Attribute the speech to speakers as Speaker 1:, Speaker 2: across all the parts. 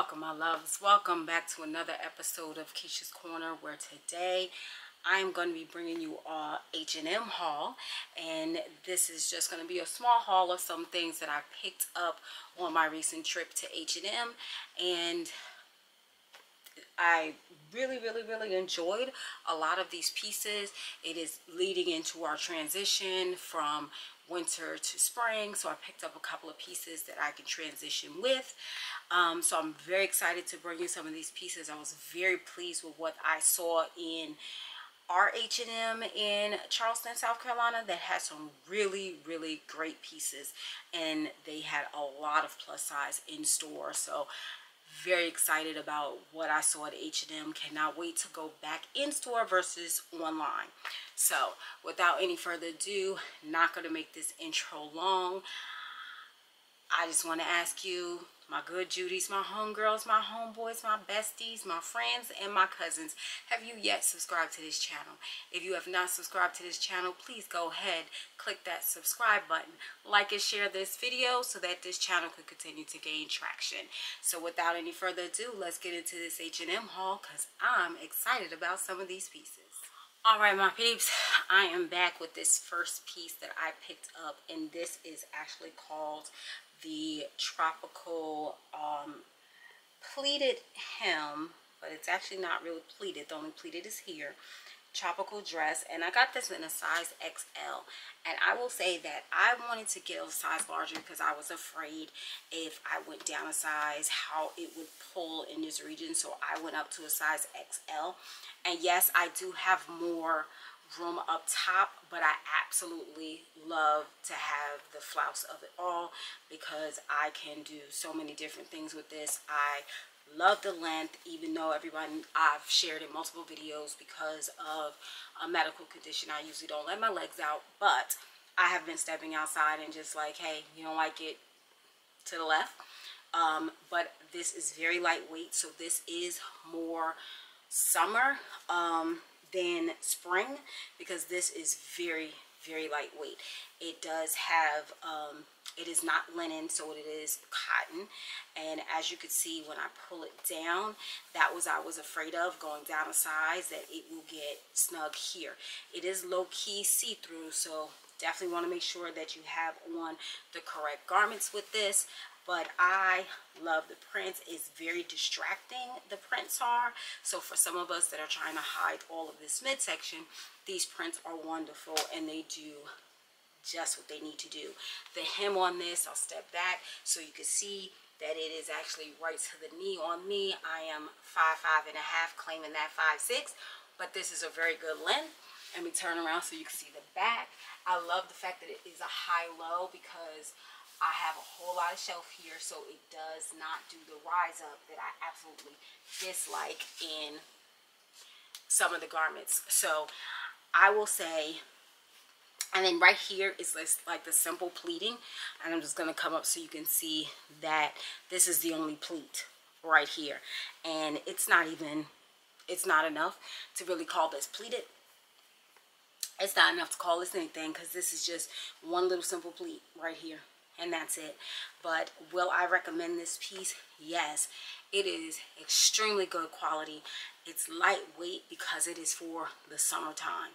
Speaker 1: welcome my loves. Welcome back to another episode of Kisha's Corner where today I'm going to be bringing you a H&M haul and this is just going to be a small haul of some things that I picked up on my recent trip to H&M and I really really really enjoyed a lot of these pieces. It is leading into our transition from winter to spring so I picked up a couple of pieces that I can transition with um, so I'm very excited to bring you some of these pieces I was very pleased with what I saw in our H&M in Charleston, South Carolina that had some really, really great pieces. And they had a lot of plus size in store. So very excited about what I saw at H&M. Cannot wait to go back in store versus online. So without any further ado, not going to make this intro long. I just want to ask you my good Judies, my homegirls, my homeboys, my besties, my friends, and my cousins. Have you yet subscribed to this channel? If you have not subscribed to this channel, please go ahead, click that subscribe button. Like and share this video so that this channel can continue to gain traction. So without any further ado, let's get into this H&M haul because I'm excited about some of these pieces. Alright my peeps, I am back with this first piece that I picked up and this is actually called the tropical um, pleated hem, but it's actually not really pleated. The only pleated is here. Tropical dress, and I got this in a size XL. And I will say that I wanted to get a size larger because I was afraid if I went down a size how it would pull in this region. So I went up to a size XL. And yes, I do have more room up top but I absolutely love to have the flouse of it all because I can do so many different things with this. I love the length even though everyone I've shared in multiple videos because of a medical condition I usually don't let my legs out but I have been stepping outside and just like hey you don't like it to the left. Um, but this is very lightweight so this is more summer. Um, than spring because this is very very lightweight. It does have um, it is not linen so it is cotton. And as you can see when I pull it down that was I was afraid of going down a size that it will get snug here. It is low-key see-through so definitely want to make sure that you have on the correct garments with this but I love the prints. It's very distracting, the prints are. So for some of us that are trying to hide all of this midsection, these prints are wonderful and they do just what they need to do. The hem on this, I'll step back so you can see that it is actually right to the knee on me. I am five, five and a half, claiming that five, six, but this is a very good length. Let me turn around so you can see the back. I love the fact that it is a high-low because I have a whole lot of shelf here so it does not do the rise up that I absolutely dislike in some of the garments. So I will say, and then right here is like the simple pleating. And I'm just going to come up so you can see that this is the only pleat right here. And it's not even, it's not enough to really call this pleated. It's not enough to call this anything because this is just one little simple pleat right here and that's it. But will I recommend this piece? Yes. It is extremely good quality. It's lightweight because it is for the summertime.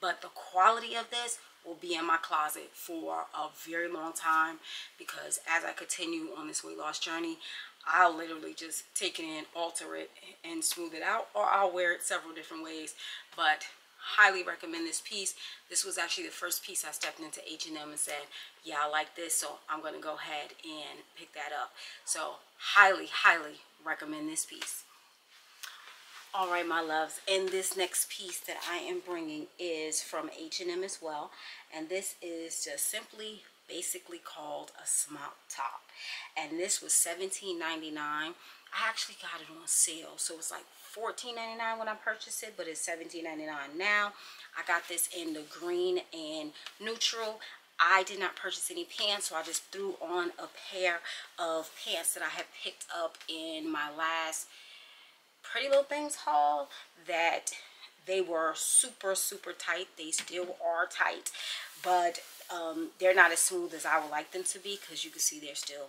Speaker 1: But the quality of this will be in my closet for a very long time because as I continue on this weight loss journey I'll literally just take it in alter it and smooth it out or I'll wear it several different ways. But highly recommend this piece. This was actually the first piece I stepped into H&M and said yeah I like this so I'm gonna go ahead and pick that up. So highly highly recommend this piece. All right my loves and this next piece that I am bringing is from H&M as well and this is just simply basically called a smock top and this was $17.99 I actually got it on sale so it's like $14.99 when I purchased it, but it's $17.99 now. I got this in the green and neutral. I did not purchase any pants, so I just threw on a pair of pants that I had picked up in my last Pretty Little Things haul that they were super, super tight. They still are tight, but um, they're not as smooth as I would like them to be because you can see they're still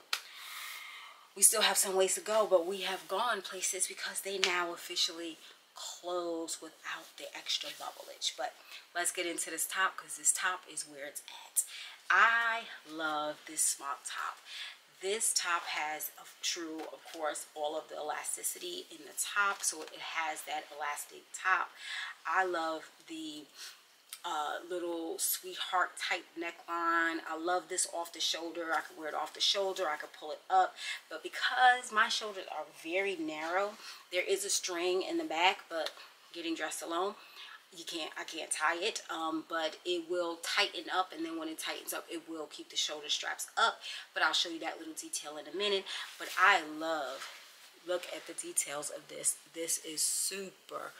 Speaker 1: we still have some ways to go, but we have gone places because they now officially close without the extra bubblage. But let's get into this top because this top is where it's at. I love this smock top. This top has a true, of course, all of the elasticity in the top. So it has that elastic top. I love the uh, little sweetheart type neckline. I love this off the shoulder. I can wear it off the shoulder. I can pull it up. But because my shoulders are very narrow, there is a string in the back, but getting dressed alone, you can't, I can't tie it, um, but it will tighten up. And then when it tightens up, it will keep the shoulder straps up. But I'll show you that little detail in a minute. But I love, look at the details of this. This is super,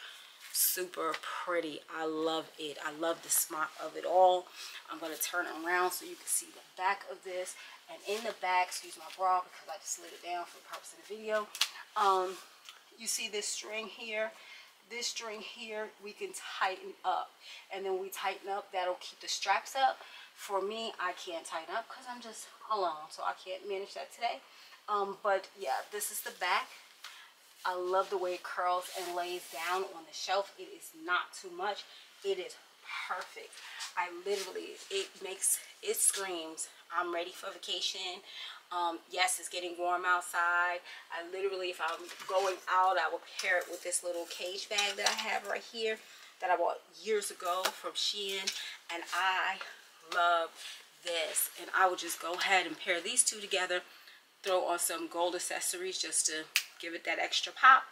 Speaker 1: super pretty. I love it. I love the smock of it all. I'm going to turn around so you can see the back of this. And in the back, excuse my bra because I just slid it down for the purpose of the video. Um, you see this string here? This string here, we can tighten up. And then we tighten up, that'll keep the straps up. For me, I can't tighten up because I'm just alone. So I can't manage that today. Um, but yeah, this is the back. I love the way it curls and lays down on the shelf. It is not too much. It is perfect. I literally, it makes, it screams, I'm ready for vacation. Um, yes, it's getting warm outside. I literally, if I'm going out, I will pair it with this little cage bag that I have right here that I bought years ago from Shein. And I love this. And I will just go ahead and pair these two together throw on some gold accessories just to give it that extra pop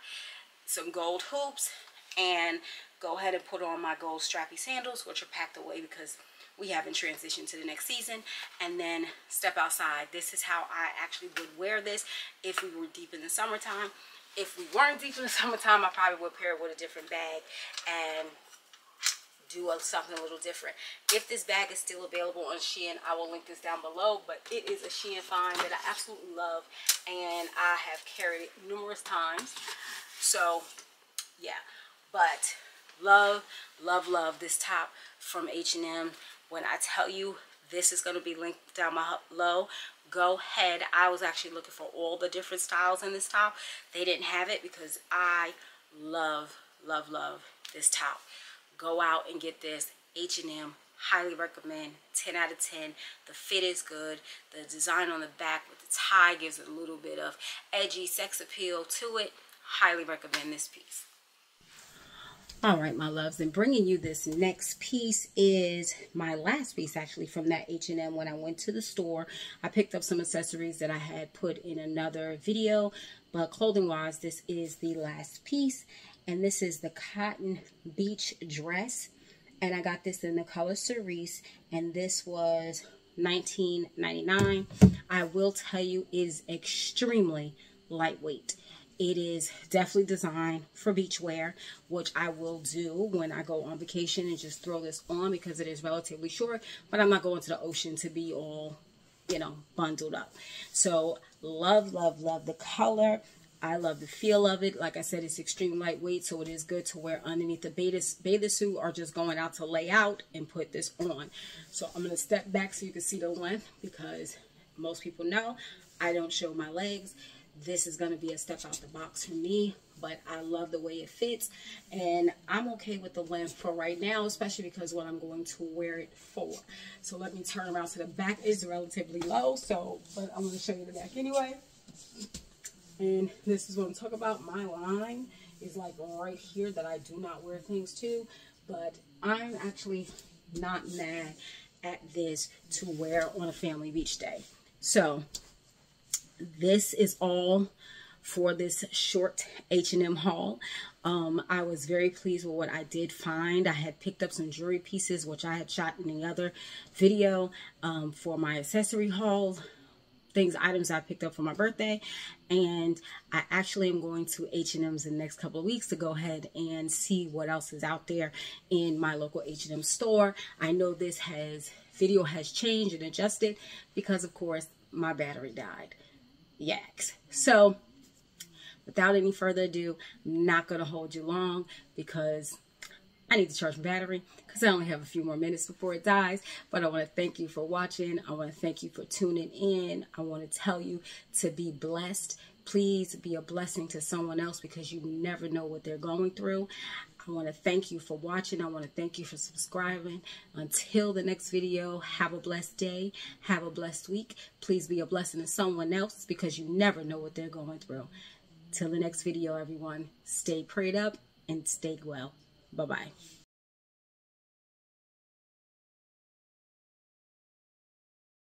Speaker 1: some gold hoops and go ahead and put on my gold strappy sandals which are packed away because we haven't transitioned to the next season. And then step outside. This is how I actually would wear this if we were deep in the summertime. If we weren't deep in the summertime I probably would pair it with a different bag and do something a little different. If this bag is still available on Shein, I will link this down below. But it is a Shein find that I absolutely love. And I have carried it numerous times. So, yeah. But love, love, love this top from H&M. When I tell you this is going to be linked down below, go ahead. I was actually looking for all the different styles in this top. They didn't have it because I love, love, love this top go out and get this H&M highly recommend 10 out of 10 the fit is good. The design on the back with the tie gives it a little bit of edgy sex appeal to it. Highly recommend this piece. All right my loves and bringing you this next piece is my last piece actually from that H&M when I went to the store I picked up some accessories that I had put in another video but clothing wise this is the last piece and this is the cotton beach dress. And I got this in the color cerise and this was 19.99 I will tell you is extremely lightweight. It is definitely designed for beach wear which I will do when I go on vacation and just throw this on because it is relatively short but I'm not going to the ocean to be all you know bundled up. So love love love the color I love the feel of it. Like I said, it's extreme lightweight, so it is good to wear underneath the beta, suit or just going out to lay out and put this on. So I'm going to step back so you can see the length because most people know I don't show my legs. This is going to be a step out the box for me, but I love the way it fits. And I'm okay with the length for right now, especially because what I'm going to wear it for. So let me turn around. So the back is relatively low, so but I'm going to show you the back anyway. And this is what I'm talking about. My line is like right here that I do not wear things to. But I'm actually not mad at this to wear on a family beach day. So this is all for this short H&M haul. Um, I was very pleased with what I did find. I had picked up some jewelry pieces, which I had shot in the other video um, for my accessory haul things, items I picked up for my birthday. And I actually am going to H&M's in the next couple of weeks to go ahead and see what else is out there in my local H&M store. I know this has, video has changed and adjusted because of course my battery died. Yaks. So without any further ado, not going to hold you long because I need to charge my battery because I only have a few more minutes before it dies. But I want to thank you for watching. I want to thank you for tuning in. I want to tell you to be blessed. Please be a blessing to someone else because you never know what they're going through. I want to thank you for watching. I want to thank you for subscribing. Until the next video, have a blessed day. Have a blessed week. Please be a blessing to someone else because you never know what they're going through. Till the next video, everyone, stay prayed up and stay well. Bye-bye.